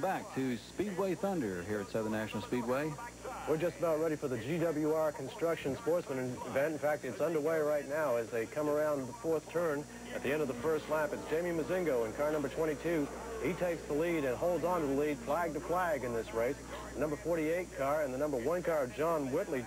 Back to Speedway Thunder here at Southern National Speedway. We're just about ready for the GWR Construction Sportsman event. In fact, it's underway right now as they come around the fourth turn. At the end of the first lap, it's Jamie Mozingo in car number 22. He takes the lead and holds on to the lead flag to flag in this race. The number 48 car and the number one car, John Whitley,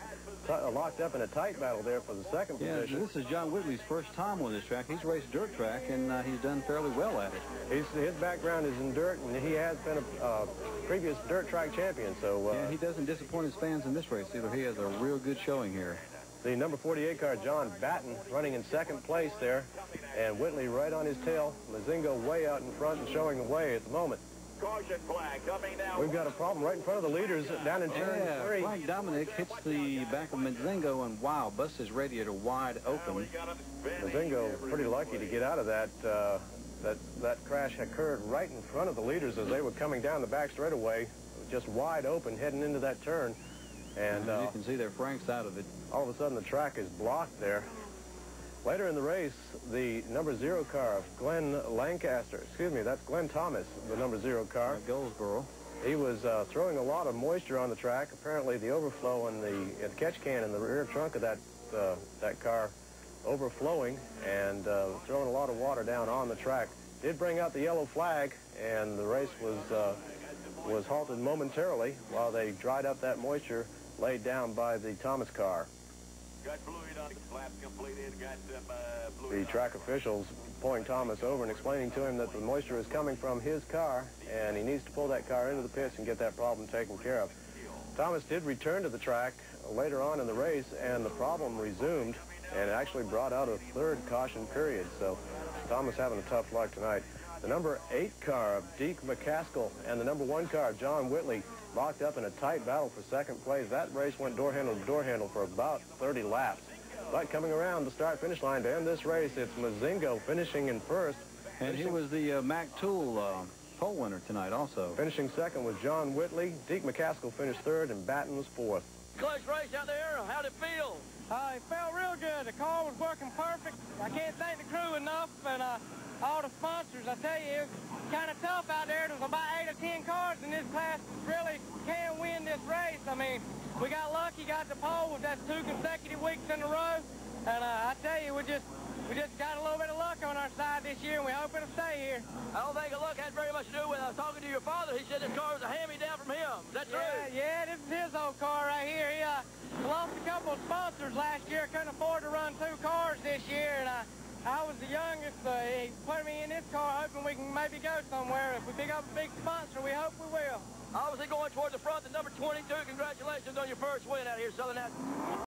uh, locked up in a tight battle there for the second yeah, position. this is John Whitley's first time on this track. He's raced dirt track, and uh, he's done fairly well at it. He's, his background is in dirt, and he has been a uh, previous dirt track champion. So uh, Yeah, he doesn't disappoint his fans in this race either. He has a real good showing here. The number 48 car, John Batten, running in second place there, and Whitley right on his tail. Mozingo way out in front and showing the way at the moment. Caution flag coming down. We've got a problem right in front of the leaders down in turn Yeah, three. Frank Dominic hits the back of Mozingo, and wow, busts his radiator wide open. Mozingo pretty lucky to get out of that. Uh, that that crash occurred right in front of the leaders as they were coming down the back straightaway, just wide open heading into that turn. And uh, you can see there Frank's out of it. all of a sudden the track is blocked there. Later in the race, the number zero car of Glenn Lancaster, excuse me, that's Glenn Thomas, the number zero car. Uh, Goldsboro. He was uh, throwing a lot of moisture on the track. Apparently, the overflow in the, in the catch can in the rear trunk of that uh, that car overflowing and uh, throwing a lot of water down on the track. Did bring out the yellow flag, and the race was uh, was halted momentarily while they dried up that moisture laid down by the Thomas car. Got fluid on the flaps completed. Got some uh. The track officials pulling Thomas over and explaining to him that the moisture is coming from his car and he needs to pull that car into the pits and get that problem taken care of. Thomas did return to the track later on in the race and the problem resumed and actually brought out a third caution period. So Thomas having a tough luck tonight. The number eight car of Deke McCaskill and the number one car, of John Whitley, locked up in a tight battle for second place. That race went door handle to door handle for about 30 laps. But coming around the start-finish line to end this race, it's Mozingo finishing in first. And he was the uh, Mac Tool uh, pole winner tonight also. Finishing second was John Whitley. Deke McCaskill finished third, and Batten was fourth. Close race out there. How'd it feel? Uh, it felt real good. The car was working perfect. I can't thank the crew enough and uh, all the sponsors. I tell you, it was kind of tough out there. There's about eight or ten cars in this class that really can win this race. I mean, we got lucky, got the pole. That's two consecutive weeks in a row. And uh, I tell you, we just we just got a little bit of luck on our side this year, and we hope it'll stay here. I don't think the luck had very much to do with it. I was talking to your father. He said this car was a hand-me-down from him. Is that true? Yeah, yeah, this is his old car right here. He uh, lost a couple of sponsors last year. Couldn't afford to run two cars this year, and I, I was the youngest. Uh, he put me in this car, hoping we can maybe go somewhere. If we pick up a big sponsor, we hope we will. Obviously going towards the front, the number 22. Congratulations on your first win out here, Southern.